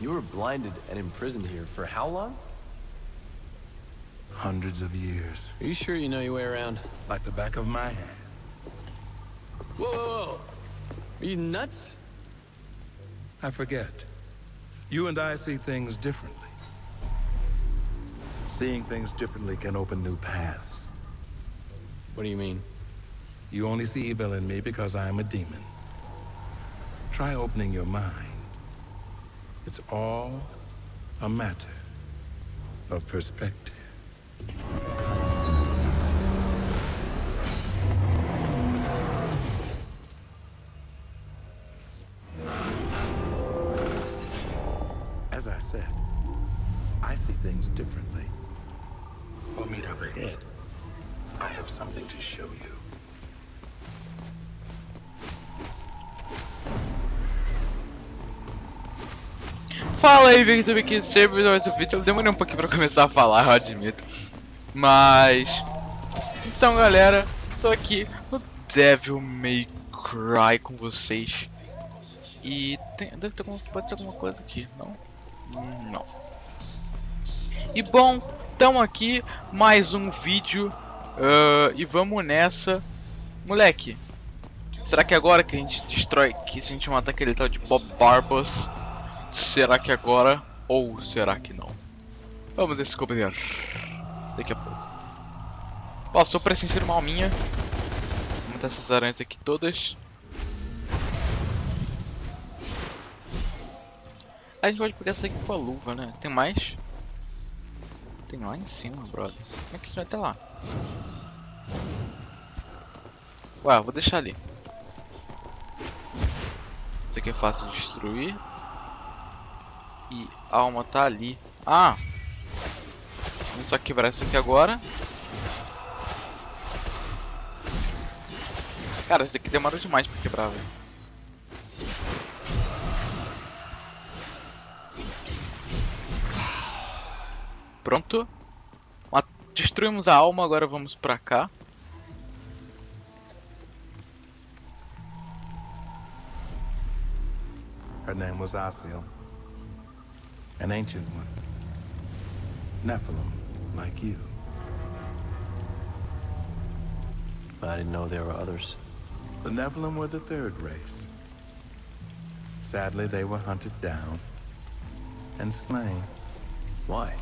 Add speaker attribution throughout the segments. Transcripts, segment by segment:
Speaker 1: You were blinded and imprisoned here for how long?
Speaker 2: Hundreds of years.
Speaker 1: Are you sure you know your way around?
Speaker 2: Like the back of my hand.
Speaker 1: Whoa, whoa, whoa. Are you nuts?
Speaker 2: I forget. You and I see things differently. Seeing things differently can open new paths.
Speaker 1: What do you mean?
Speaker 2: You only see evil in me because I am a demon. Try opening your mind. It's all a matter of perspective. As I said, I see things differently. We'll meet up ahead.
Speaker 3: Fala aí, Victor, aqui sempre um vídeo. Eu demorei um pouquinho pra começar a falar, eu admito. Mas. Então, galera, tô aqui no Devil May Cry com vocês. E tem, deve ter alguma, pode ter alguma coisa aqui, não? Não. E bom, tamo aqui, mais um vídeo. ah, e vamos nessa. Moleque, será que agora que a gente destrói, que se a gente matar aquele tal de Bob Barbas, será que agora ou será que não? Vamos descobrir daqui a pouco. Passou pra sentir uma alminha. Vamos matar essas aranhas aqui todas. A gente pode pegar essa aqui com a luva, né? Tem mais? Tem lá em cima, brother. Como é que vai até lá? Ué, vou deixar ali. Isso aqui é fácil de destruir. E alma tá ali. Ah! Vamos só quebrar isso aqui agora. Cara, isso daqui demora demais pra quebrar, velho. Pronto. Ma- Destruímos a alma, agora vamos pra cá.
Speaker 2: Her name was Asiel. An ancient one. Nephilim, like you.
Speaker 1: I didn't know there were others.
Speaker 2: The Nephilim were the third race. Sadly, they were hunted down and slain.
Speaker 1: Why?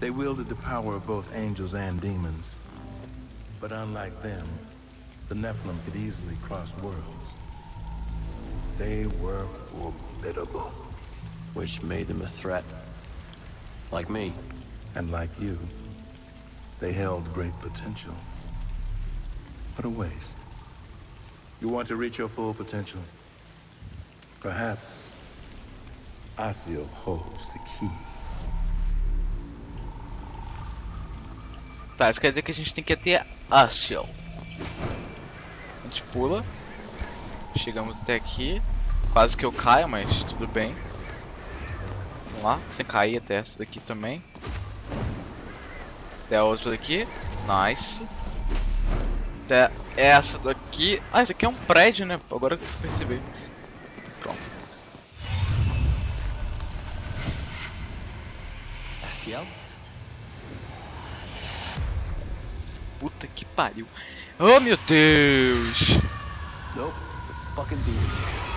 Speaker 2: They wielded the power of both angels and demons. But unlike them, the Nephilim could easily cross worlds. They were formidable.
Speaker 1: Which made them a threat. Like me.
Speaker 2: And like you, they held great potential. What a waste. You want to reach your full potential? Perhaps Asio holds the key.
Speaker 3: Tá, isso quer dizer que a gente tem que ir até Ashiel. A gente pula. Chegamos até aqui. Quase que eu caio, mas tudo bem. Vamos lá, sem cair até essa daqui também. Até a outra daqui. Nice. Até essa daqui. Ah, isso aqui é um prédio, né? Agora que eu percebi. Pronto. Puta que pariu. Oh meu Deus!
Speaker 1: Nope. It's a fucking demon.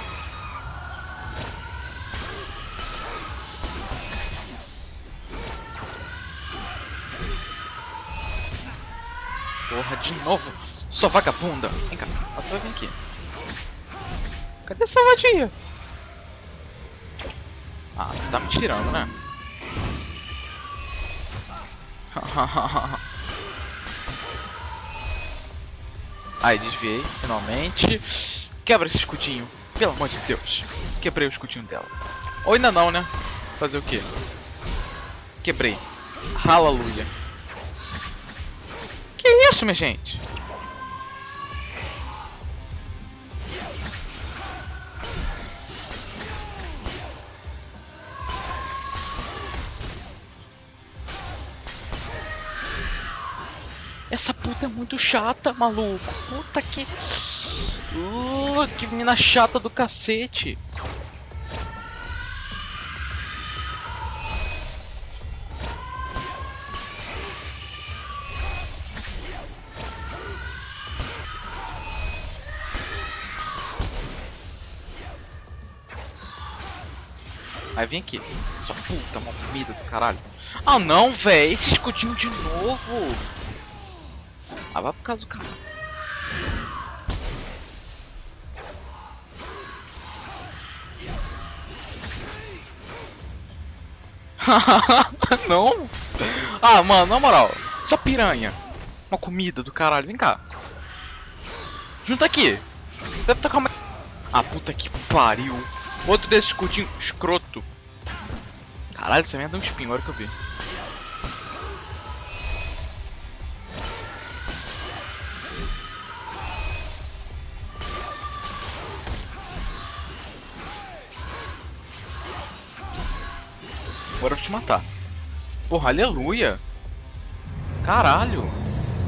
Speaker 3: Porra, de novo! Sua vagabunda! Vem cá, ela vai vir aqui. Cadê essa vadia? Ah, você tá me tirando, né? Aí, desviei, finalmente. Quebra esse escudinho, pelo amor de Deus. Quebrei o escudinho dela. Ou ainda não, né? Fazer o quê? Quebrei. Aleluia. Minha gente? Essa puta é muito chata, maluco. Puta que. Uh, que menina chata do cacete. Aí vem aqui. Sua puta, uma comida do caralho. Ah não, véi. Esse escudinho de novo. Ah, vai por causa do cara. não? Ah, mano, na moral. Só piranha. Uma comida do caralho. Vem cá. Junta aqui. Deve com uma... Ah, puta que pariu. Outro desse escudinho escroto. Caralho, merda é um espinho, agora que eu vi. Agora eu vou te matar. Porra, aleluia. Caralho.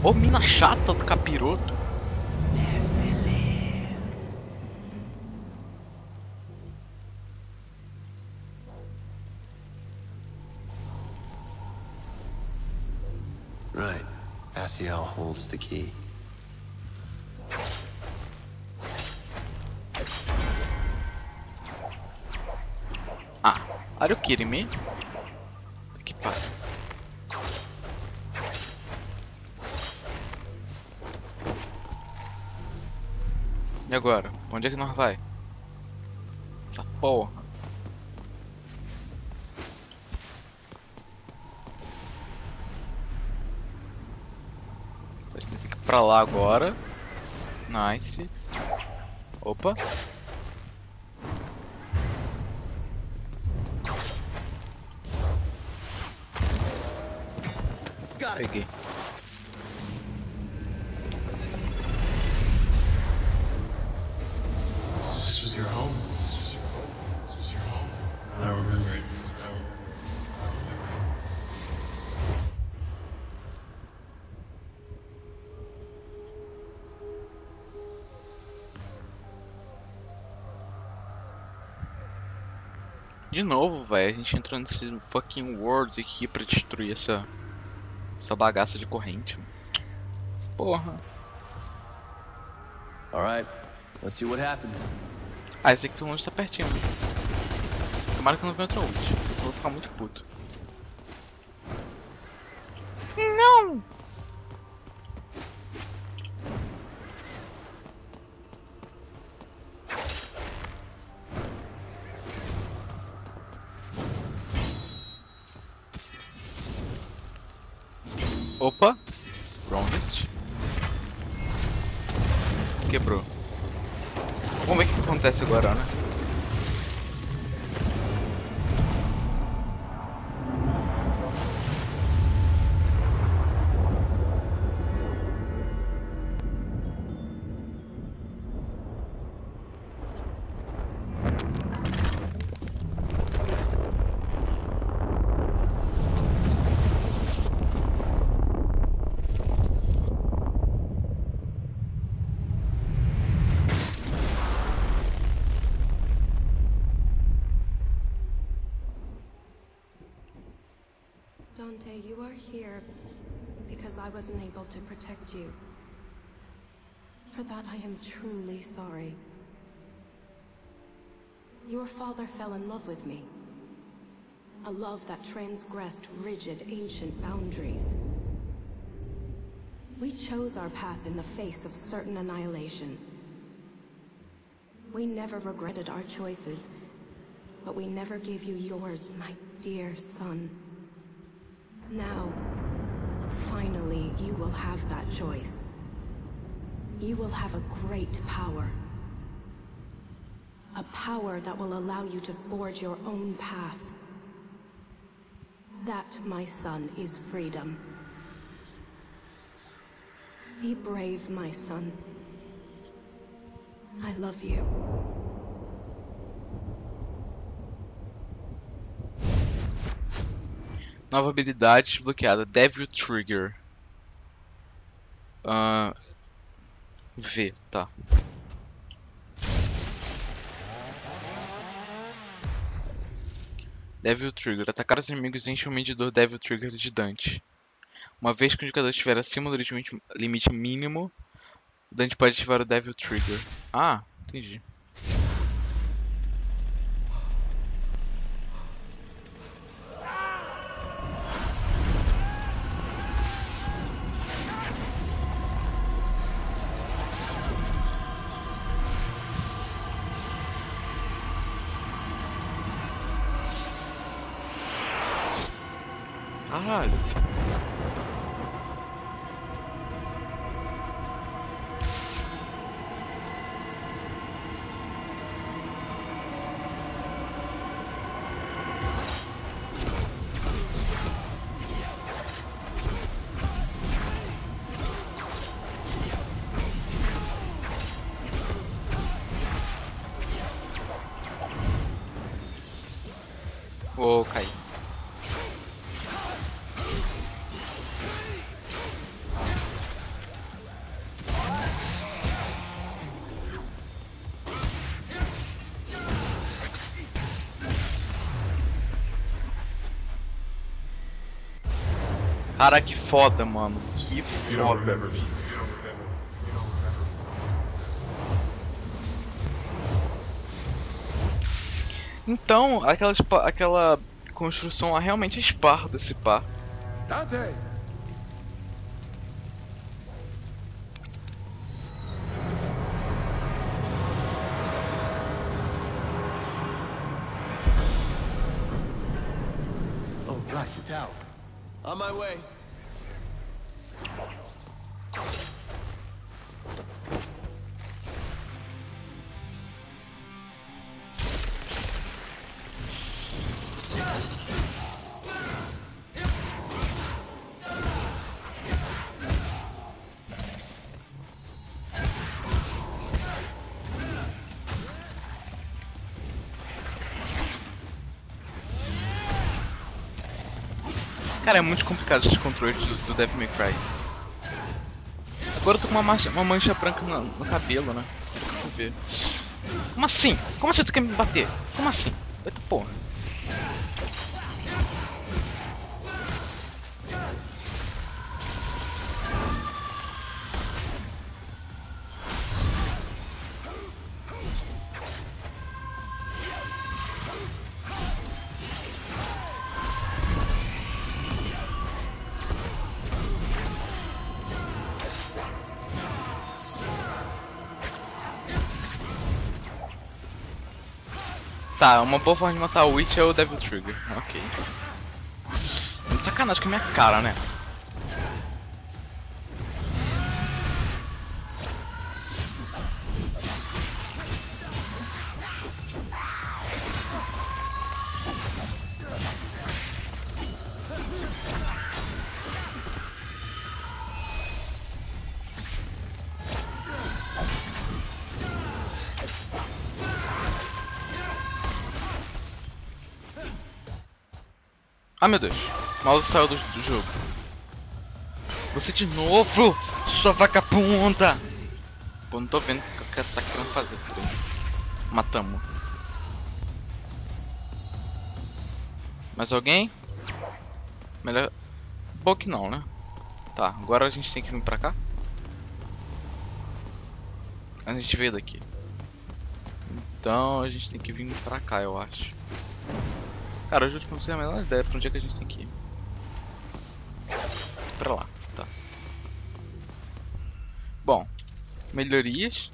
Speaker 3: Ô mina chata do capiroto.
Speaker 1: Right. Asiel holds the key.
Speaker 3: Ah, are you kidding me? Que pariu. E agora? Onde é que nós vai? Essa porra. A gente tem que ir pra lá agora. Nice. Opa. Peguei.
Speaker 1: This was your home. This was your home. This was your home. I remember
Speaker 3: De novo, velho, a gente entrou nesse fucking Worlds aqui pra destruir essa essa bagaça de corrente. Porra.
Speaker 1: All right. Let's see what happens.
Speaker 3: Ah, esse aqui pelo menos tá pertinho. né? Tomara que não venha outro ult. Eu vou ficar muito puto. Não! Opa! Wrong hit. Quebrou. Vamos ver o que acontece agora, né?
Speaker 4: Dante, you are here because I wasn't able to protect you. For that, I am truly sorry. Your father fell in love with me. A love that transgressed rigid, ancient boundaries. We chose our path in the face of certain annihilation. We never regretted our choices, but we never gave you yours, my dear son. Now, finally, you will have that choice. You will have a great power. A power that will allow you to forge your own path. That, my son, is freedom. Be brave, my son. I love you.
Speaker 3: Nova habilidade desbloqueada, Devil Trigger. Ah, v, tá. Devil Trigger. Atacar os inimigos enche o medidor Devil Trigger de Dante. Uma vez que o indicador estiver acima do limite mínimo, Dante pode ativar o Devil Trigger. Ah, entendi. Caralho. Vou Cara, que foda, mano. Que foda. Então, aquela, aquela construção é realmente esparta esse pá.
Speaker 2: Dante!
Speaker 5: Oh, right, the tower. On my way.
Speaker 3: Cara, é muito complicado esses controles do, do Devil May Cry. Agora eu tô com uma mancha, uma mancha branca no, no cabelo, né? Como assim? Como assim tu quer me bater? Como assim? Eita porra. Tá, uma boa forma de matar o Witch é o Devil Trigger. Ok. Sacanagem com a minha cara, né? Ah meu Deus, mal saiu do, do jogo. Você de novo, sua vagabunda! Pô, não tô vendo o que o cara tá querendo fazer. filho. Matamos. Mais alguém? Melhor. Bom que não, né? Tá, agora a gente tem que vir pra cá. A gente veio daqui. Então a gente tem que vir pra cá, eu acho. Cara, eu juro não sei a menor ideia pra onde é que a gente tem que ir. Pra lá, tá. Bom, melhorias.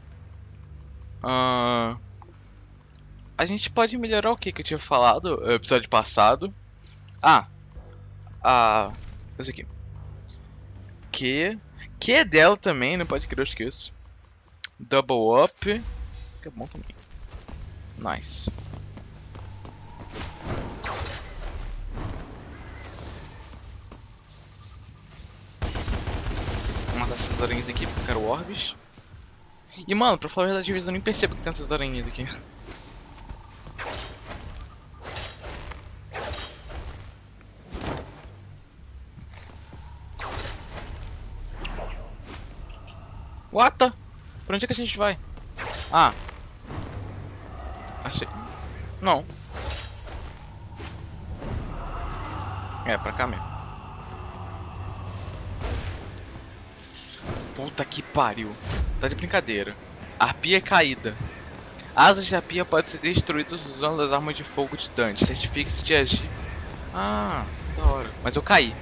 Speaker 3: Ahn, a gente pode melhorar o que que eu tinha falado no episódio passado. Ah, a. Esse aqui. Que. Que é dela também, não pode crer, eu esqueço. Double up. Que é bom também. Nice. Essas aranhas aqui porque eu quero orbes. E mano, pra falar a verdade, eu nem percebo que tem essas aranhas aqui. What? Pra onde é que a gente vai? Ah. Achei. Não. É, pra cá mesmo. Puta que pariu. Tá de brincadeira. Arpia é caída. Asas de arpia podem ser destruídas usando as armas de fogo de Dante. Certifique-se de agir. Ah, da hora. Mas eu caí.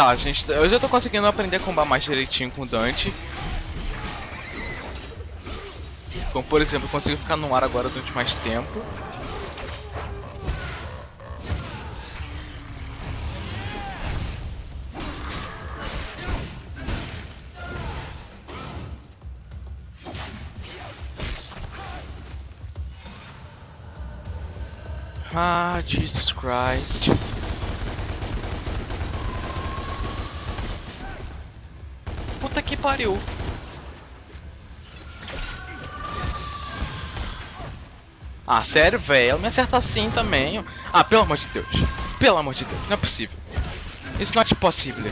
Speaker 3: Tá, gente, eu já tô conseguindo aprender a combar mais direitinho com o Dante. Como por exemplo, eu consigo ficar no ar agora durante mais tempo. Ah, Jesus Christ. Puta que pariu. Ah, sério, velho? Ela me acerta assim também. Ah, pelo amor de Deus. Pelo amor de Deus, não é possível. It's not possible.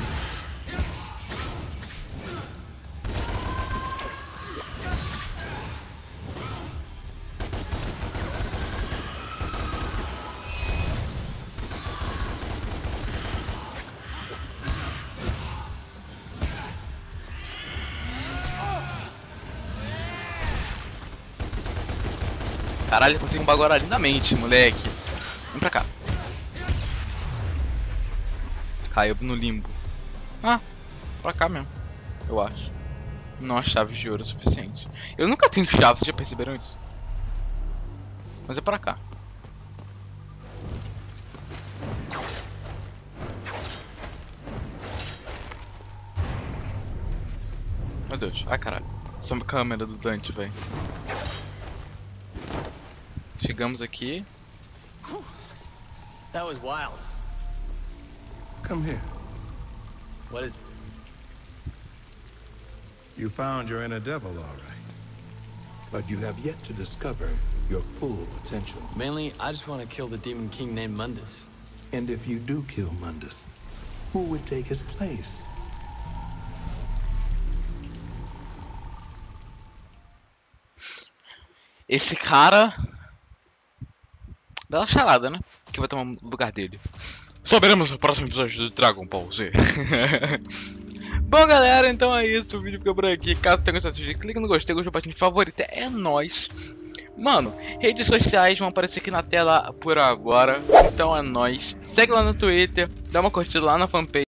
Speaker 3: Caralho, eu consigo agora lindamente, moleque. Vem pra cá. Caiu no limbo. Ah, pra cá mesmo. Eu acho. Não há chaves de ouro o suficiente. Eu nunca tenho chaves, já perceberam isso? Mas é pra cá. Meu Deus, ai caralho. É câmera do Dante, velho. Chegamos aqui.
Speaker 5: That was wild.
Speaker 2: Come here.
Speaker 5: What is it?
Speaker 2: You found your inner devil, all right. But you have yet to discover your full potential.
Speaker 5: Mainly, I just want to kill the demon king named Mundus.
Speaker 2: And if you do kill Mundus, who would take his place?
Speaker 3: Esse cara. Bela charada, né? Que vai tomar o lugar dele. Saberemos no próximo episódio do Dragon Ball Z. Bom, galera, então é isso. O vídeo fica por aqui. Caso tenha gostado, clique no gostei, gostou, bastante favorito. É nóis. Mano, redes sociais vão aparecer aqui na tela por agora. Então é nóis. Segue lá no Twitter, dá uma curtida lá na fanpage.